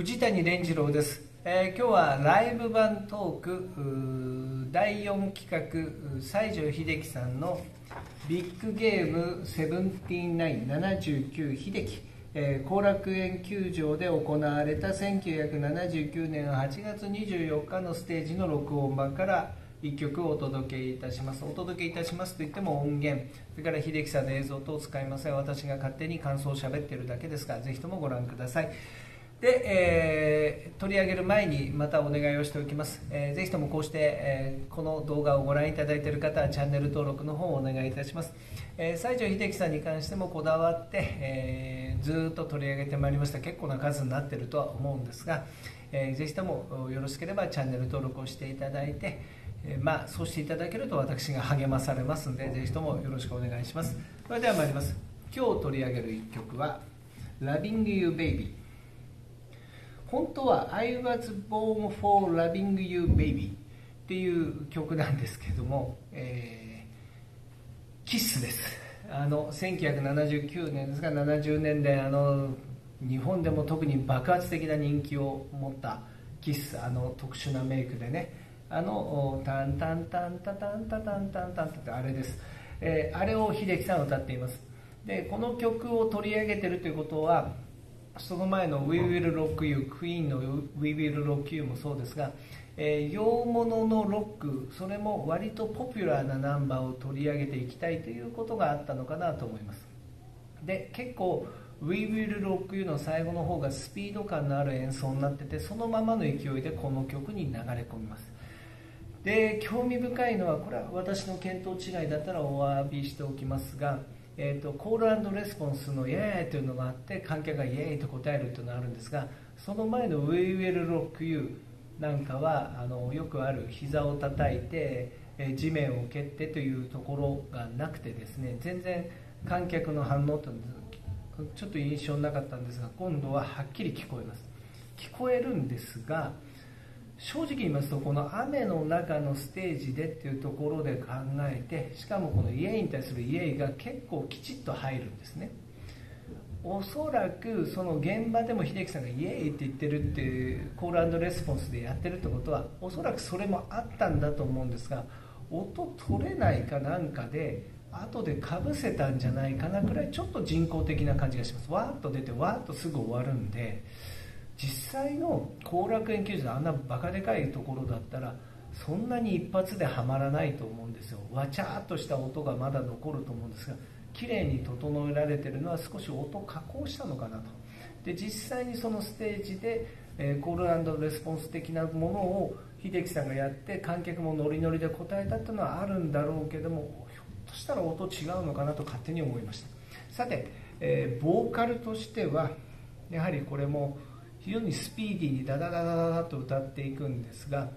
藤谷蓮次郎です、えー今日はライブ版トーク第4企画西城秀樹さんのビッグゲーム7979秀樹。えー後楽園球場で行われた1979年8月24日のステージの録音版から1曲をお届けいたします。お届けいたしますといっても音源。それから秀樹さんの映像等を使いません。私が勝手に感想を喋ってるだけですがぜひともご覧ください。で、えー取り上げる前にまたお願いをしておきます、えーぜひともこうして、えーこの動画をご覧いただいている方はチャンネル登録の方をお願いいたします、えー西城秀樹さんに関してもこだわって、えーずっと取り上げてまいりました。結構な数になっているとは思うんですが、えーぜひともよろしければチャンネル登録をしていただいて、えーまあ、そうしていただけると私が励まされますのでぜひともよろしくお願いします。それでは参ります。今日取り上げる一曲は「Loving You Baby」本当は「I was born for loving you baby」っていう曲なんですけども、えーキッスです。あの1979年ですが70年代あの日本でも特に爆発的な人気を持ったキッスあの特殊なメイクでね。あのタンタンタンタタンタタンタンタンってあれです、えーあれを秀樹さん歌っていますでこの曲を取り上げてるということはその前の「We Will Rock You」クイーンの「We Will Rock You」もそうですが、えー洋物のロックそれも割とポピュラーなナンバーを取り上げていきたいということがあったのかなと思います。で結構「We Will Rock You」の最後の方がスピード感のある演奏になっててそのままの勢いでこの曲に流れ込みます。で興味深いのはこれは私の見当違いだったらお詫びしておきますが、えー、とコールレスポンスの「イエーイ!」というのがあって観客が「イエーイ!」と答えるというのがあるんですがその前の「We Will Rock You」なんかはあのよくある膝を叩いてえ地面を蹴ってというところがなくてですね全然観客の反応というのはちょっと印象なかったんですが今度ははっきり聞こえます聞こえるんですが正直言いますとこの雨の中のステージでっていうところで考えてしかもこの家に対する家が結構きちっと入るんですね。おそらくその現場でも秀樹さんがイエーイって言ってるっていうコールレスポンスでやってるってことはおそらくそれもあったんだと思うんですが音取れないかなんかで後でかぶせたんじゃないかなくらいちょっと人工的な感じがします。わーっと出てわーっとすぐ終わるんで実際の後楽園球場であんなバカでかいところだったらそんなに一発ではまらないと思うんですよ。わちゃーっとした音がまだ残ると思うんですが綺麗に整えられてるのは少し音加工したのかなと。で実際にそのステージで、えーコールレスポンス的なものを秀樹さんがやって観客もノリノリで答えたっていうのはあるんだろうけどもひょっとしたら音違うのかなと勝手に思いました。さて、えーボーカルとしてはやはりこれも非常にスピーディーにダダダダダダと歌っていくんですが、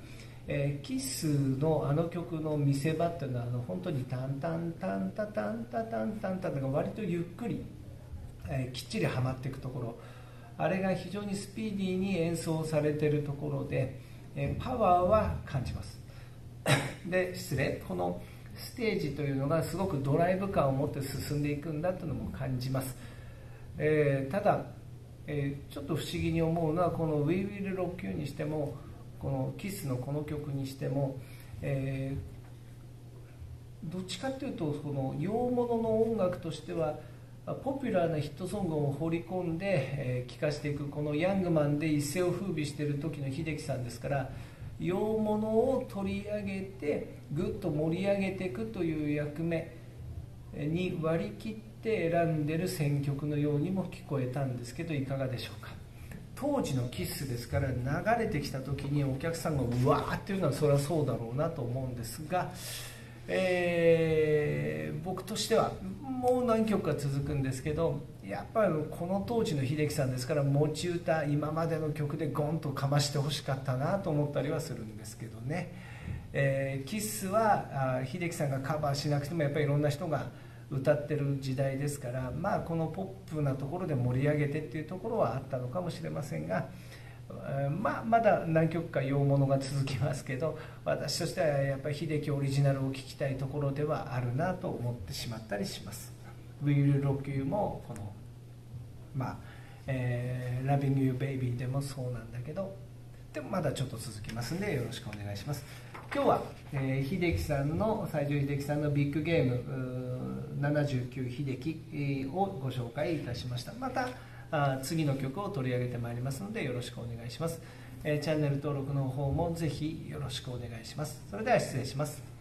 えーキスのあの曲の見せ場っていうのはあの本当にタンタンタンタタンタタンタンタンが割とゆっくり、えーきっちりはまっていくところあれが非常にスピーディーに演奏されているところで、えーパワーは感じますで失礼このステージというのがすごくドライブ感を持って進んでいくんだというのも感じます、えーただ、えーちょっと不思議に思うのはこの「We Will Rock You」にしてもこのキスのこの曲にしても、えーどっちかっていうとその洋物の音楽としてはポピュラーなヒットソングを放り込んで、えーかせていくこのヤングマンで一世を風靡している時の秀樹さんですから洋物を取り上げてぐっと盛り上げていくという役目に割り切って選んでる選曲のようにも聞こえたんですけどいかがでしょうか？当時のキッスですから流れてきた時にお客さんがうわーっていうのはそれはそうだろうなと思うんですが、えー僕としてはもう何曲か続くんですけどやっぱりこの当時の秀樹さんですから持ち歌今までの曲でゴンとかましてほしかったなと思ったりはするんですけどね、えーキッスはあ秀樹さんがカバーしなくてもやっぱりいろんな人が歌ってる時代ですからまあこのポップなところで盛り上げてっていうところはあったのかもしれませんがえまあ、まだ何曲か洋物が続きますけど私としてはやっぱり秀樹オリジナルを聴きたいところではあるなと思ってしまったりします「Will Rock You」もこのまあえー、Loving You Baby でもそうなんだけどでもまだちょっと続きますんでよろしくお願いします。今日は、えー、秀樹さんの西城秀樹さんのビッグゲーム79秀樹をご紹介いたしました。またあ次の曲を取り上げてまいりますのでよろしくお願いします、え、チャンネル登録の方もぜひよろしくお願いします。それでは失礼します。